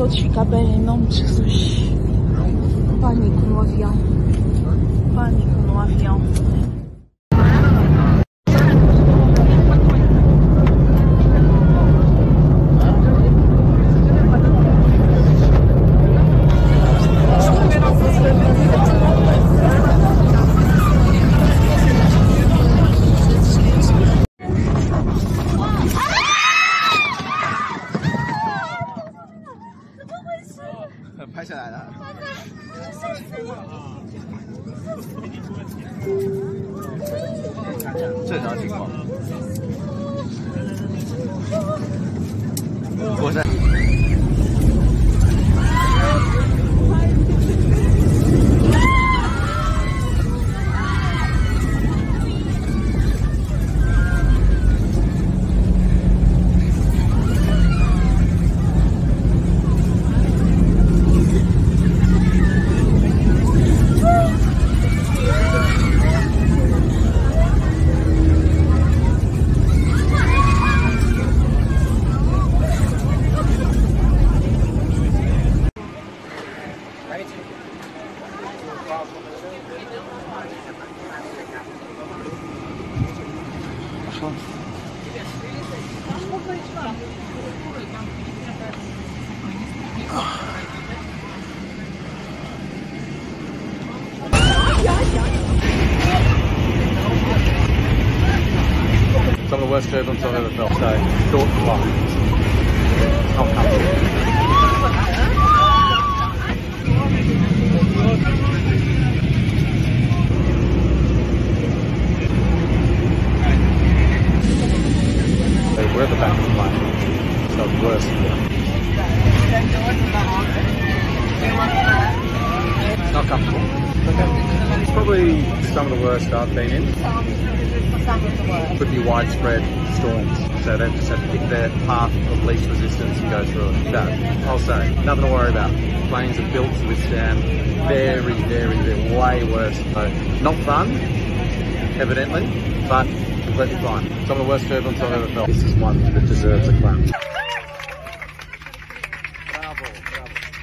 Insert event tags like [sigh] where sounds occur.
todos ficar bem em nome de Jesus. Pânico no avião. Pânico no avião. 拍下来过的过 Some of the worst turbulence I've ever felt. So. Not comfortable. It's not comfortable. It's probably some of the worst I've been in Could be widespread storms. So they've just had to pick their path of least resistance and go through it. That, I'll say, nothing to worry about. Planes are built to withstand very, very, very way worse. So not fun, evidently, but completely fine. Some of the worst turbulence I've ever felt. This is one that deserves a clap. [laughs] bravo, bravo.